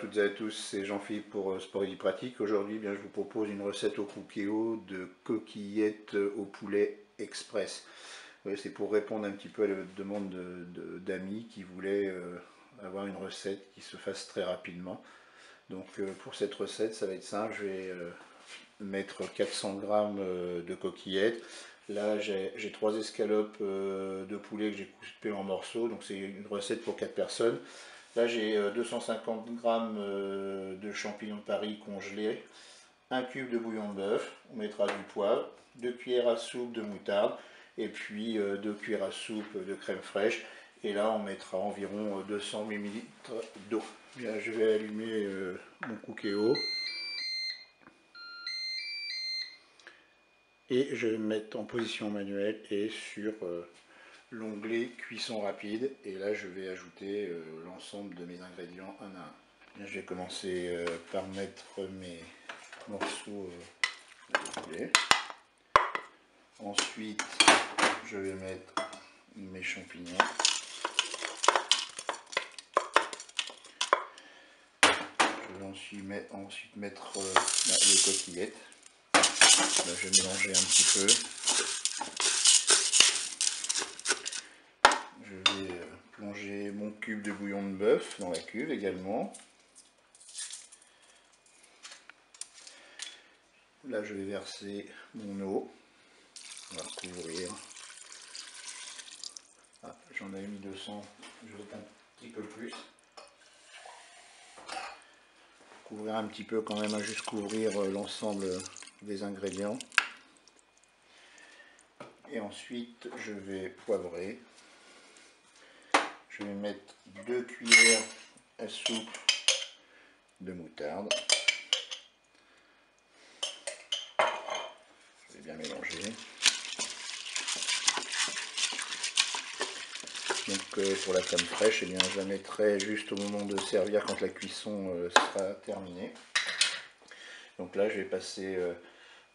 toutes et à tous, c'est Jean-Philippe pour euh, Sport Pratique. Aujourd'hui, bien, je vous propose une recette au cookéo de coquillettes au poulet express. c'est pour répondre un petit peu à la demande d'amis qui voulaient euh, avoir une recette qui se fasse très rapidement. Donc euh, pour cette recette, ça va être simple. Je vais mettre 400 g de coquillettes. Là, j'ai trois escalopes de poulet que j'ai coupé en morceaux. Donc c'est une recette pour 4 personnes. Là, j'ai 250 euh, g euh, de champignons de Paris congelés, un cube de bouillon de bœuf, on mettra du poivre, deux cuillères à soupe de moutarde, et puis euh, deux cuillères à soupe de crème fraîche. Et là, on mettra environ 200 ml d'eau. Je vais allumer mon cookéo. Et je vais me mettre en position manuelle et sur l'onglet cuisson rapide et là je vais ajouter euh, l'ensemble de mes ingrédients un à un. je vais commencer euh, par mettre mes morceaux euh, de poulet. Ensuite je vais mettre mes champignons. Je vais ensuite mettre, ensuite mettre les coquillettes. Je vais mélanger un petit peu. De bouillon de bœuf dans la cuve également. Là, je vais verser mon eau. On va recouvrir. Ah, j'en ai mis 200, je vais un petit peu plus. Couvrir un petit peu quand même, à juste couvrir euh, l'ensemble des ingrédients. Et ensuite, je vais poivrer je vais mettre deux cuillères à soupe de moutarde. Je vais bien mélanger. Donc euh, pour la crème fraîche, eh bien, je la mettrai juste au moment de servir quand la cuisson euh, sera terminée. Donc là, je vais passer euh,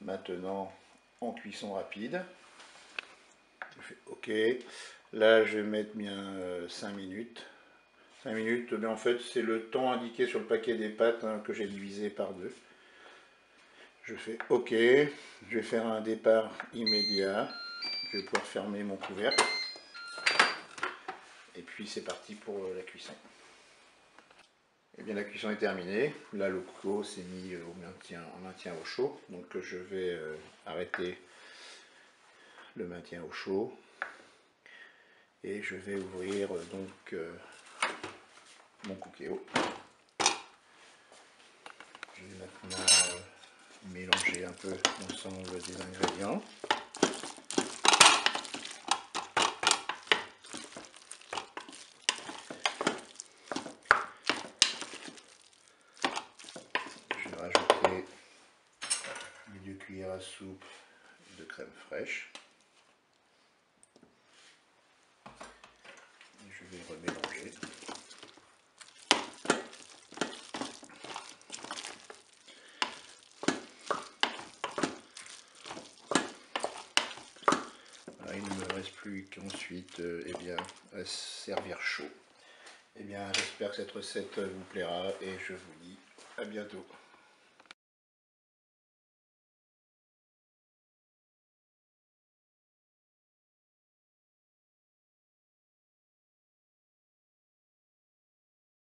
maintenant en cuisson rapide. Je fais OK. Là, je vais mettre bien 5 euh, minutes. 5 minutes, mais en fait, c'est le temps indiqué sur le paquet des pâtes hein, que j'ai divisé par deux. Je fais OK. Je vais faire un départ immédiat. Je vais pouvoir fermer mon couvercle. Et puis, c'est parti pour euh, la cuisson. Et eh bien, la cuisson est terminée. Là, le coco s'est mis euh, au maintien, en maintien au chaud. Donc, je vais arrêter le maintien au chaud et je vais ouvrir euh, donc euh, mon cookéo. Je vais maintenant euh, mélanger un peu l'ensemble des ingrédients. Je vais rajouter deux cuillères à soupe de crème fraîche. je remélanger. il ne me reste plus qu'ensuite euh, eh bien, à servir chaud. Eh bien, j'espère que cette recette vous plaira et je vous dis à bientôt.